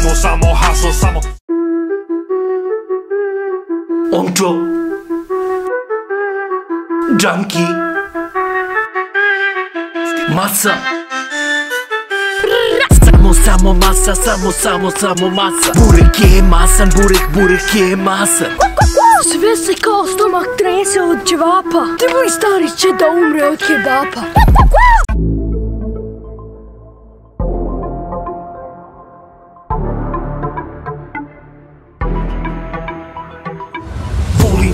samo, samo haso, samo. Omčo Džanki Masa Samo, samo masa, samo, samo, samo masa Burek je masan, burek, burek je masan Sve se kao stomak trese od ćevapa. Ti moj stari će da umre od kebapa.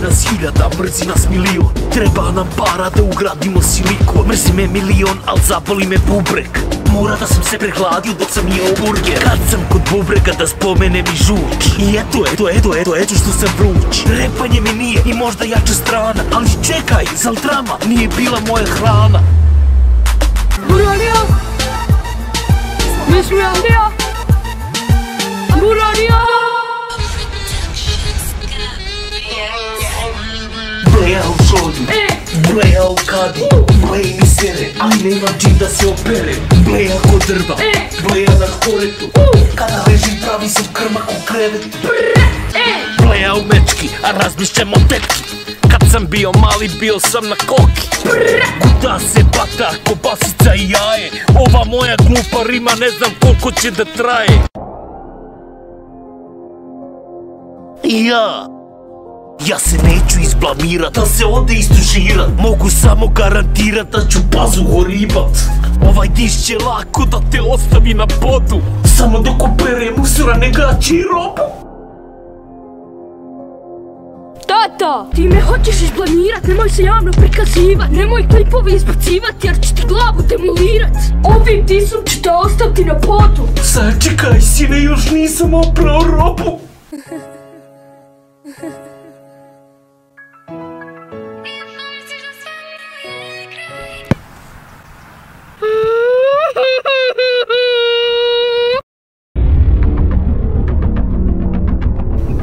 Nas hiljada, mrzi nas milion. Treba nam para da ugradimo silikon. Mrzi me milion, al zapali me bubrek Mora da sam se prehladio dok sam jeo burger. Kad sam kod bubrega da spomene mi žuč. I eto, eto, eto, eto, eto što sam vruć. Repanje mi nije i možda jača strana. Ali čekaj, zal drama nije bila moja hrana. Buranija! Bismillah! Buranija! U kadu Bleji mi sere, ali nemam čim da se operem Bleja kod drva, bleja na koretu. Kada ležim pravi sam krmak u krevetu. Bleja u mečki, a razmišljam o tetki. Kad sam bio mali bio sam na koki. Kuda se bata, kobasica i jaje. Ova moja glupa rima ne znam koliko će da traje. I ja ja se neću izblamirat, da se ode istužirat. Mogu samo garantirat da ću pazuho ribat Ovaj diš će lako da te ostavi na podu. Samo dok operem usrane gaće i robu. Tata, ti me hoćeš izblamirat, nemoj se javno prikazivat, nemoj klipove izbacivat jer ću ti glavu demolirat. Ovim disom ću te ostaviti na podu. Sačekaj sine, još nisam oprao robu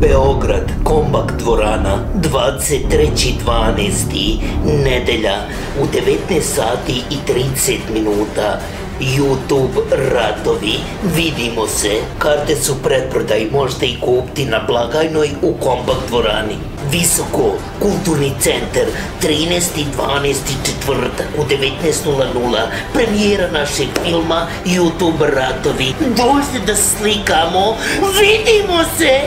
Beograd, Kombak dvorana, 23.12. nedelja u 19 sati i 30 minuta. YouTube ratovi, vidimo se, karte su pretprodaj, možete i kupiti na blagajnoj u Kombak dvorani. Visoko, kulturni centar, 13.12. četvrtak u 19.00, premijera našeg filma YouTube ratovi. Dođite da slikamo, vidimo se!